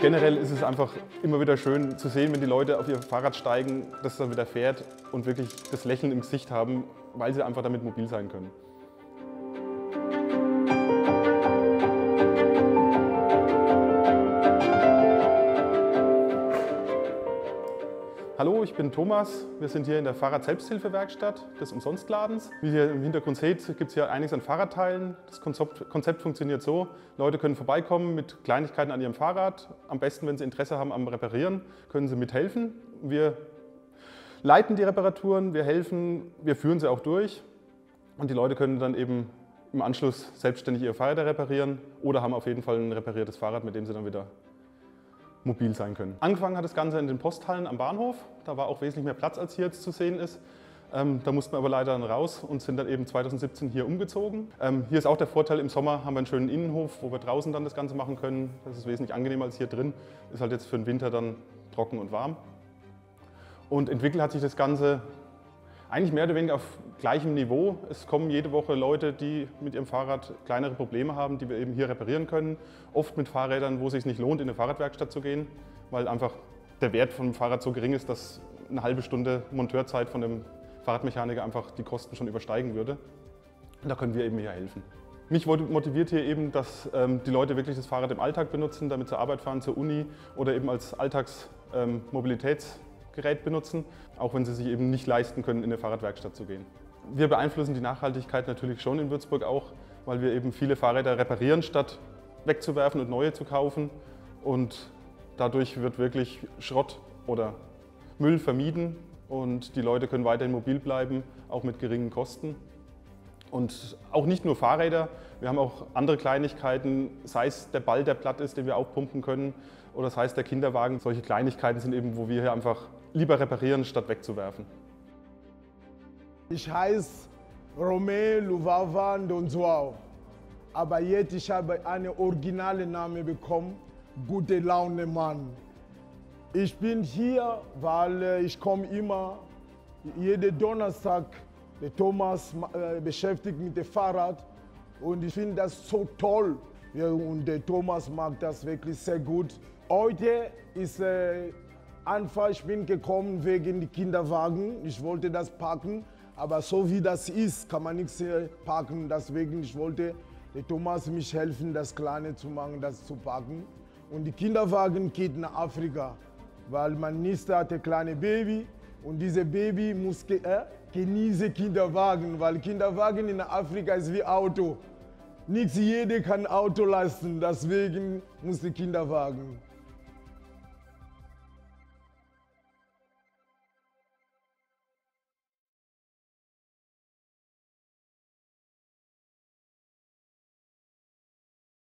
Generell ist es einfach immer wieder schön zu sehen, wenn die Leute auf ihr Fahrrad steigen, dass es dann wieder fährt und wirklich das Lächeln im Gesicht haben, weil sie einfach damit mobil sein können. Hallo, ich bin Thomas. Wir sind hier in der Fahrrad-Selbsthilfewerkstatt des Umsonstladens. Wie ihr im Hintergrund seht, gibt es hier einiges an Fahrradteilen. Das Konzept, Konzept, funktioniert so, Leute können vorbeikommen mit Kleinigkeiten an ihrem Fahrrad. Am besten, wenn sie Interesse haben am Reparieren, können sie mithelfen. Wir leiten die Reparaturen, wir helfen, wir führen sie auch durch. Und die Leute können dann eben im Anschluss selbstständig ihre Fahrräder reparieren oder haben auf jeden Fall ein repariertes Fahrrad, mit dem sie dann wieder mobil sein können. Angefangen hat das Ganze in den Posthallen am Bahnhof. Da war auch wesentlich mehr Platz, als hier jetzt zu sehen ist. Ähm, da mussten wir aber leider dann raus und sind dann eben 2017 hier umgezogen. Ähm, hier ist auch der Vorteil, im Sommer haben wir einen schönen Innenhof, wo wir draußen dann das Ganze machen können. Das ist wesentlich angenehmer als hier drin. Ist halt jetzt für den Winter dann trocken und warm. Und entwickelt hat sich das Ganze eigentlich mehr oder weniger auf gleichem Niveau. Es kommen jede Woche Leute, die mit ihrem Fahrrad kleinere Probleme haben, die wir eben hier reparieren können. Oft mit Fahrrädern, wo es sich nicht lohnt, in eine Fahrradwerkstatt zu gehen, weil einfach der Wert vom Fahrrad so gering ist, dass eine halbe Stunde Monteurzeit von dem Fahrradmechaniker einfach die Kosten schon übersteigen würde. Und da können wir eben hier helfen. Mich motiviert hier eben, dass ähm, die Leute wirklich das Fahrrad im Alltag benutzen, damit zur Arbeit fahren, zur Uni oder eben als Alltagsmobilitäts- ähm, benutzen, auch wenn sie sich eben nicht leisten können, in eine Fahrradwerkstatt zu gehen. Wir beeinflussen die Nachhaltigkeit natürlich schon in Würzburg auch, weil wir eben viele Fahrräder reparieren, statt wegzuwerfen und neue zu kaufen. Und dadurch wird wirklich Schrott oder Müll vermieden und die Leute können weiterhin mobil bleiben, auch mit geringen Kosten. Und auch nicht nur Fahrräder, wir haben auch andere Kleinigkeiten, sei es der Ball, der platt ist, den wir aufpumpen können, oder sei es der Kinderwagen. Solche Kleinigkeiten sind eben, wo wir hier einfach lieber reparieren, statt wegzuwerfen. Ich heiße Romeo Luvava Ndonzwao, aber jetzt ich habe einen originalen Namen bekommen, Gute Laune Mann. Ich bin hier, weil äh, ich komme immer jeden Donnerstag, der Thomas äh, beschäftigt mit dem Fahrrad und ich finde das so toll. Und der Thomas mag das wirklich sehr gut. Heute ist äh, Anfang, ich bin gekommen wegen des Kinderwagen. Ich wollte das packen, aber so wie das ist, kann man nichts packen. Deswegen ich wollte der Thomas mich helfen, das Kleine zu machen, das zu packen. Und die Kinderwagen geht nach Afrika, weil mein Nichte hat ein kleines Baby und dieses Baby muss ge äh, genießen Kinderwagen, weil Kinderwagen in Afrika ist wie Auto. Nicht jeder kann Auto leisten, deswegen muss die Kinderwagen.